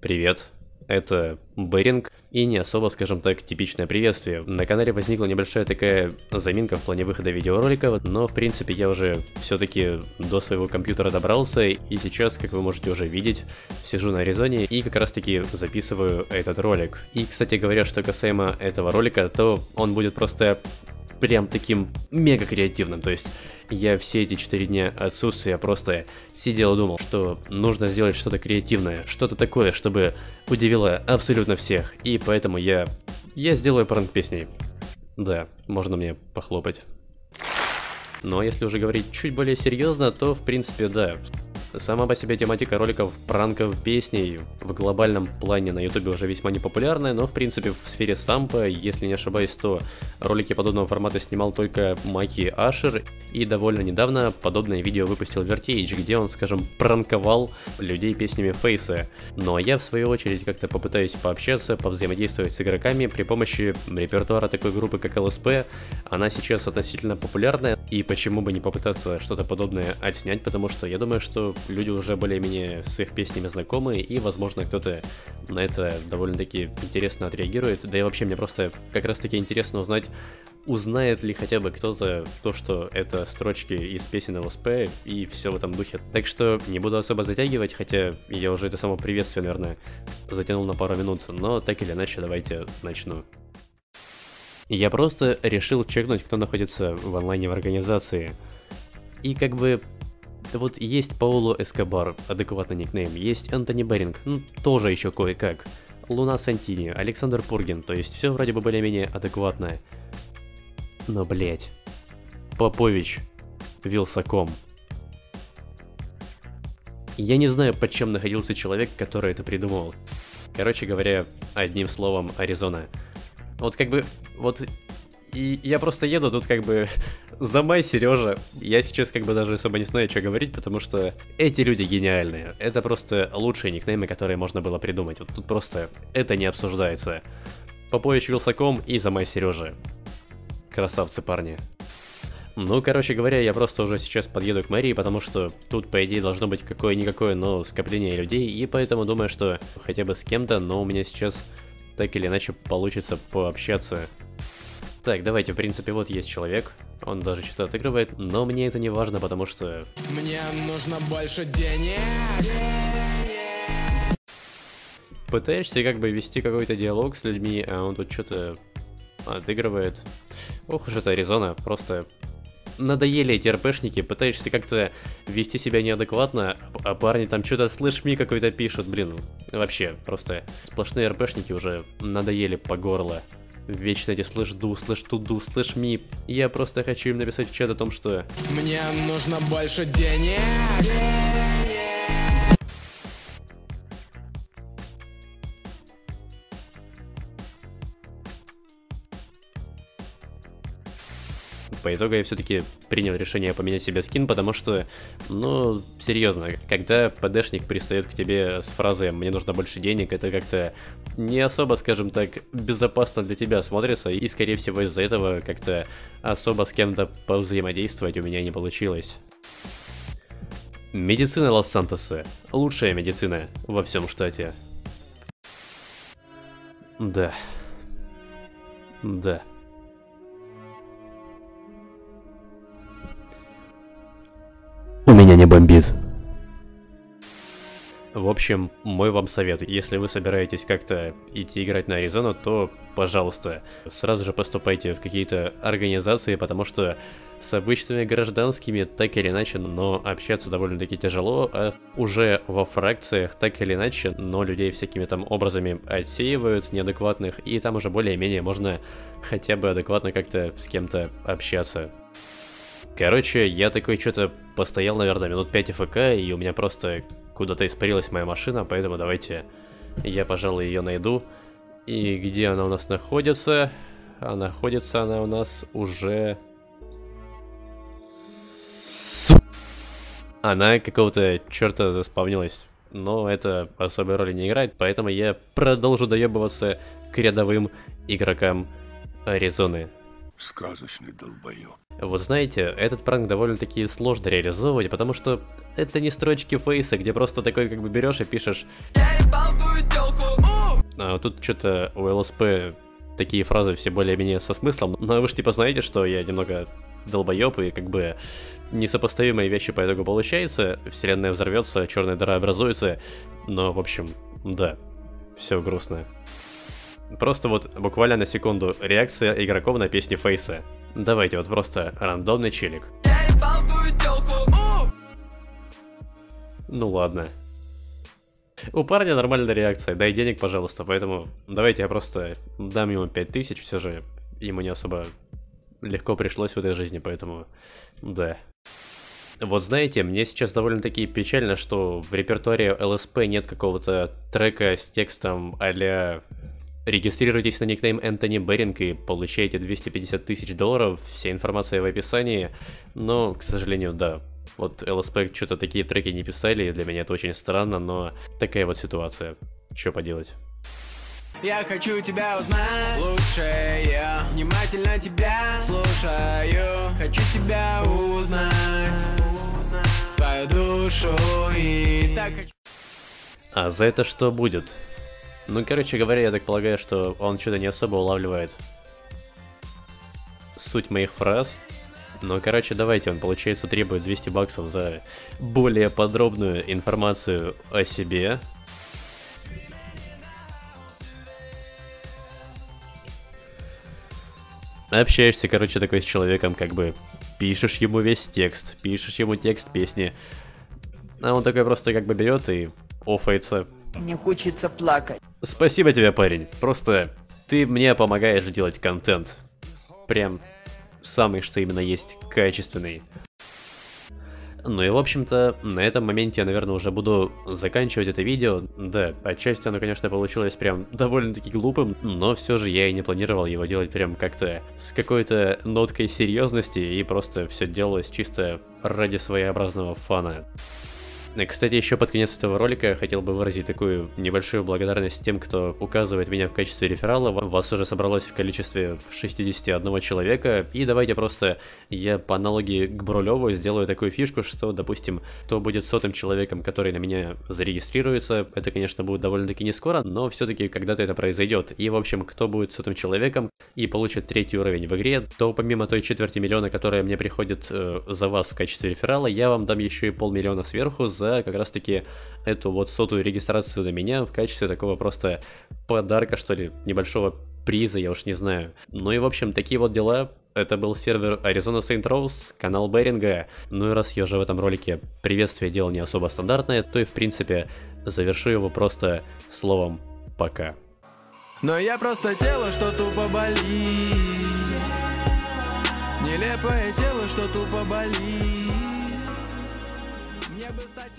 Привет, это Беринг, и не особо, скажем так, типичное приветствие. На канале возникла небольшая такая заминка в плане выхода видеоролика, но в принципе я уже все-таки до своего компьютера добрался, и сейчас, как вы можете уже видеть, сижу на Аризоне и как раз таки записываю этот ролик. И, кстати говоря, что касаемо этого ролика, то он будет просто прям таким мега креативным, то есть я все эти четыре дня отсутствия просто сидел и думал, что нужно сделать что-то креативное, что-то такое, чтобы удивило абсолютно всех, и поэтому я... я сделаю пранк песней. Да, можно мне похлопать. Но если уже говорить чуть более серьезно, то в принципе да, Сама по себе тематика роликов, пранков, песней в глобальном плане на ютубе уже весьма непопулярная, но в принципе в сфере сампа, если не ошибаюсь, то ролики подобного формата снимал только Маки Ашер, и довольно недавно подобное видео выпустил Vertage, где он, скажем, пранковал людей песнями Фейса. Ну а я в свою очередь как-то попытаюсь пообщаться, повзаимодействовать с игроками при помощи репертуара такой группы как LSP. Она сейчас относительно популярная, и почему бы не попытаться что-то подобное отснять, потому что я думаю, что люди уже более-менее с их песнями знакомы, и, возможно, кто-то на это довольно-таки интересно отреагирует. Да и вообще мне просто как раз-таки интересно узнать, узнает ли хотя бы кто-то то, что это строчки из песен ЛСП и все в этом духе. Так что не буду особо затягивать, хотя я уже это само приветствие, наверное, затянул на пару минут, но так или иначе давайте начну. Я просто решил чекнуть, кто находится в онлайне в организации. И как бы да вот есть Пауло Эскобар, адекватный никнейм, есть Антони Беринг, ну тоже еще кое-как. Луна Сантини, Александр Пургин, то есть все вроде бы более-менее адекватное. Но, блять. Попович. Вилсаком. Я не знаю, под чем находился человек, который это придумал. Короче говоря, одним словом, Аризона. Вот как бы, вот и я просто еду тут как бы за май, Сережа. Я сейчас как бы даже особо не знаю, что говорить, потому что эти люди гениальные. Это просто лучшие никнеймы, которые можно было придумать. Вот тут просто это не обсуждается. Попович Вилсаком и за май, Сережа. Красавцы парни. Ну, короче говоря, я просто уже сейчас подъеду к мэрии, потому что тут, по идее, должно быть какое-никакое, но скопление людей, и поэтому думаю, что хотя бы с кем-то, но у меня сейчас так или иначе получится пообщаться так, давайте, в принципе, вот есть человек. Он даже что-то отыгрывает, но мне это не важно, потому что... Мне нужно больше денег! Пытаешься как бы вести какой-то диалог с людьми, а он тут что-то отыгрывает. Ох уж это Аризона, просто надоели эти РПшники, пытаешься как-то вести себя неадекватно, а парни там что-то слышь ми какой-то пишут, блин, вообще, просто сплошные РПшники уже надоели по горло. Вечно эти слышь ду, слышь туду, слышь ми. Я просто хочу им написать в чат о том, что... Мне нужно больше денег! По итогу я все-таки принял решение поменять себе скин, потому что, ну, серьезно, когда ПДшник пристает к тебе с фразой «мне нужно больше денег», это как-то не особо, скажем так, безопасно для тебя смотрится, и, скорее всего, из-за этого как-то особо с кем-то повзаимодействовать у меня не получилось. Медицина Лос-Сантоса. Лучшая медицина во всем штате. Да. Да. Не бомбит. В общем, мой вам совет, если вы собираетесь как-то идти играть на Аризону, то, пожалуйста, сразу же поступайте в какие-то организации, потому что с обычными гражданскими так или иначе, но общаться довольно-таки тяжело, а уже во фракциях так или иначе, но людей всякими там образами отсеивают неадекватных, и там уже более-менее можно хотя бы адекватно как-то с кем-то общаться. Короче, я такой что-то постоял, наверное, минут 5 ФК, и у меня просто куда-то испарилась моя машина, поэтому давайте я, пожалуй, ее найду. И где она у нас находится? А находится она у нас уже... Она какого-то черта заспавнилась, но это особой роли не играет, поэтому я продолжу доебываться к рядовым игрокам Аризоны. Сказочный долбоёб. Вот знаете, этот пранк довольно-таки сложно реализовывать, потому что это не строчки фейса, где просто такой как бы берешь и пишешь а тут что-то у ЛСП такие фразы все более-менее со смыслом, но вы же типа знаете, что я немного долбоеб и как бы несопоставимые вещи по итогу получаются, вселенная взорвется, черная дыра образуется, но в общем, да, все грустно. Просто вот буквально на секунду реакция игроков на песни Фейса. Давайте вот просто рандомный челик. Ну ладно. У парня нормальная реакция, дай денег, пожалуйста, поэтому давайте я просто дам ему 5000, все же ему не особо легко пришлось в этой жизни, поэтому да. Вот знаете, мне сейчас довольно-таки печально, что в репертуаре LSP нет какого-то трека с текстом а Регистрируйтесь на никнейм Энтони Беринг и получаете 250 тысяч долларов, вся информация в описании, но, к сожалению, да, вот LSP что-то такие треки не писали, и для меня это очень странно, но такая вот ситуация, что поделать. Я хочу тебя узнать лучше, я внимательно тебя слушаю, хочу тебя узнать, твою душу. И так хочу... А за это что будет? Ну, короче говоря, я так полагаю, что он что-то не особо улавливает суть моих фраз. Но, короче, давайте, он, получается, требует 200 баксов за более подробную информацию о себе. Общаешься, короче, такой с человеком, как бы пишешь ему весь текст, пишешь ему текст песни. А он такой просто как бы берет и офается. Мне хочется плакать. Спасибо тебе, парень. Просто ты мне помогаешь делать контент. Прям самый, что именно есть, качественный. Ну и в общем-то, на этом моменте я, наверное, уже буду заканчивать это видео. Да, отчасти оно, конечно, получилось прям довольно-таки глупым, но все же я и не планировал его делать прям как-то с какой-то ноткой серьезности, и просто все делалось чисто ради своеобразного фана. Кстати, еще под конец этого ролика я хотел бы выразить такую небольшую благодарность тем, кто указывает меня в качестве реферала. Вас уже собралось в количестве 61 человека. И давайте просто я по аналогии к Брулеву сделаю такую фишку, что, допустим, кто будет сотым человеком, который на меня зарегистрируется, это, конечно, будет довольно-таки не скоро, но все-таки когда-то это произойдет. И, в общем, кто будет сотым человеком и получит третий уровень в игре, то помимо той четверти миллиона, которая мне приходит э, за вас в качестве реферала, я вам дам еще и полмиллиона сверху за как раз таки эту вот сотую регистрацию за меня в качестве такого просто подарка, что ли, небольшого приза, я уж не знаю. Ну и в общем, такие вот дела. Это был сервер Arizona Saint Rose, канал Беринга. Ну и раз я уже в этом ролике приветствие делал не особо стандартное, то и в принципе завершу его просто словом «пока». Но я просто тело, что тупо болит Нелепое тело, что тупо болит Мне бы стать